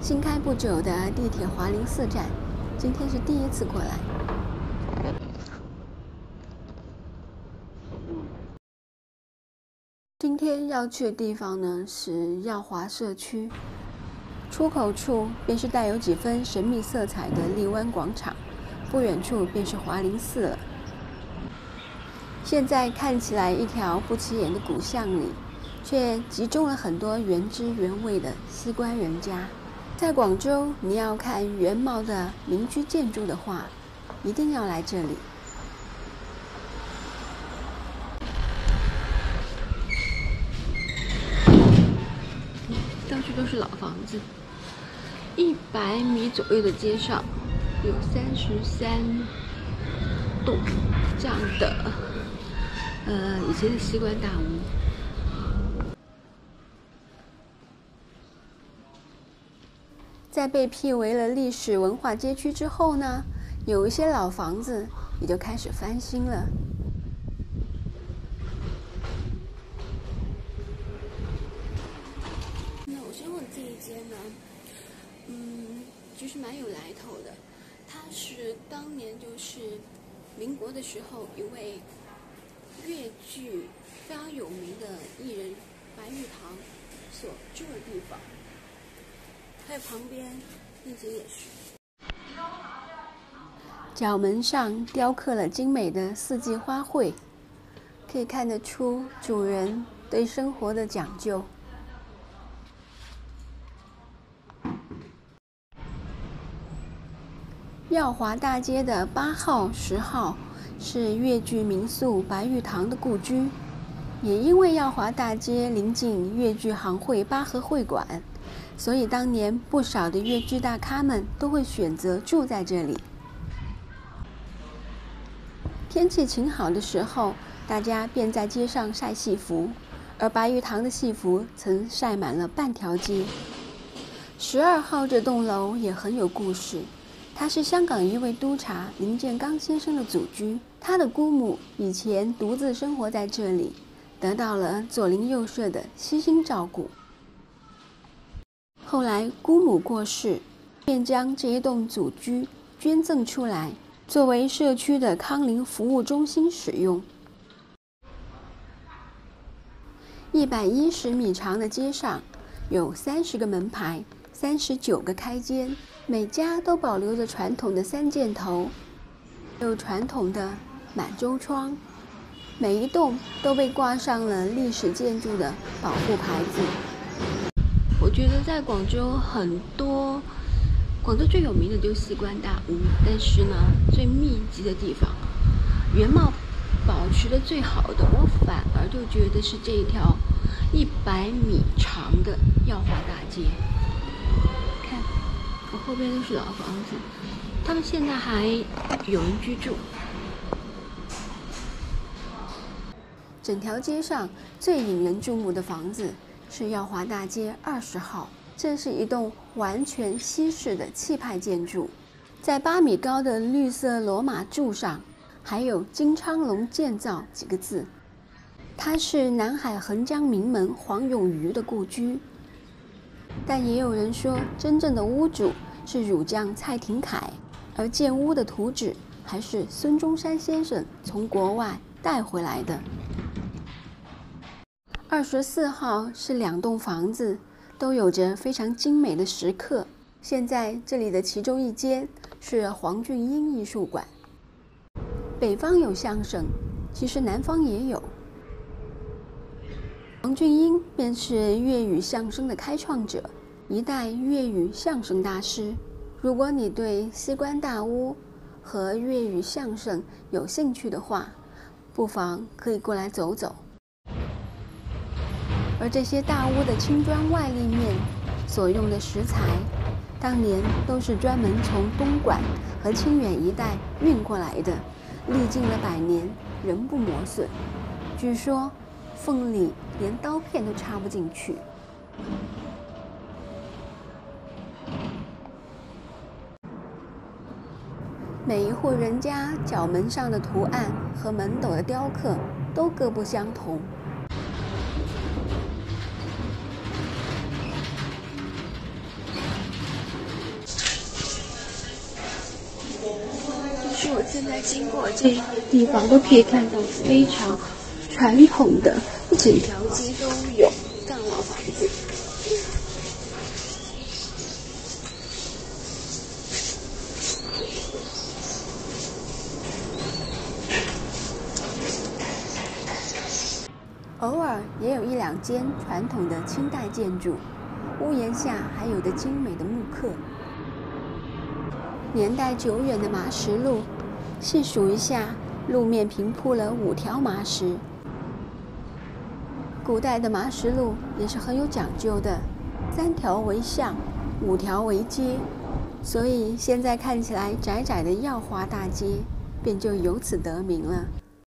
新开不久的地铁华林寺站，今天是第一次过来。今天要去的地方呢是耀华社区，出口处便是带有几分神秘色彩的荔湾广场，不远处便是华林寺了。现在看起来一条不起眼的古巷里。却集中了很多原汁原味的西关人家。在广州，你要看原貌的民居建筑的话，一定要来这里。到处都是老房子，一百米左右的街上有三十三栋这样的，呃，以前的西关大屋。在被辟为了历史文化街区之后呢，有一些老房子也就开始翻新了。那我先问这一间呢，嗯，其实蛮有来头的，它是当年就是民国的时候一位粤剧非常有名的艺人白玉堂所住的地方。在旁边，那间也是。角门上雕刻了精美的四季花卉，可以看得出主人对生活的讲究。耀华大街的八号、十号是粤剧名宿白玉堂的故居，也因为耀华大街临近粤剧行会八合会馆。所以当年不少的粤剧大咖们都会选择住在这里。天气晴好的时候，大家便在街上晒戏服，而白玉堂的戏服曾晒满了半条街。十二号这栋楼也很有故事，它是香港一位督察林建刚先生的祖居，他的姑母以前独自生活在这里，得到了左邻右舍的悉心照顾。后来姑母过世，便将这一栋祖居捐赠出来，作为社区的康宁服务中心使用。一百一十米长的街上，有三十个门牌，三十九个开间，每家都保留着传统的三箭头，有传统的满洲窗，每一栋都被挂上了历史建筑的保护牌子。我觉得在广州很多，广州最有名的就是西关大屋，但是呢，最密集的地方，原貌保持的最好的，我反而就觉得是这一条一百米长的耀华大街。看，我后边都是老房子，他们现在还有人居住。整条街上最引人注目的房子。是耀华大街二十号，这是一栋完全西式的气派建筑，在八米高的绿色罗马柱上，还有“金昌隆建造”几个字。它是南海横江名门黄永瑜的故居，但也有人说，真正的屋主是儒将蔡廷锴，而建屋的图纸还是孙中山先生从国外带回来的。二十四号是两栋房子，都有着非常精美的石刻。现在这里的其中一间是黄俊英艺术馆。北方有相声，其实南方也有。黄俊英便是粤语相声的开创者，一代粤语相声大师。如果你对西关大屋和粤语相声有兴趣的话，不妨可以过来走走。而这些大屋的青砖外立面所用的石材，当年都是专门从东莞和清远一带运过来的，历经了百年仍不磨损。据说缝里连刀片都插不进去。每一户人家角门上的图案和门斗的雕刻都各不相同。现在经过这些地方，都可以看到非常传统的，一整条街都有这样老房子。偶尔也有一两间传统的清代建筑，屋檐下还有的精美的木刻。年代久远的麻石路，细数一下，路面平铺了五条麻石。古代的麻石路也是很有讲究的，三条为巷，五条为街，所以现在看起来窄窄的耀华大街，便就由此得名了。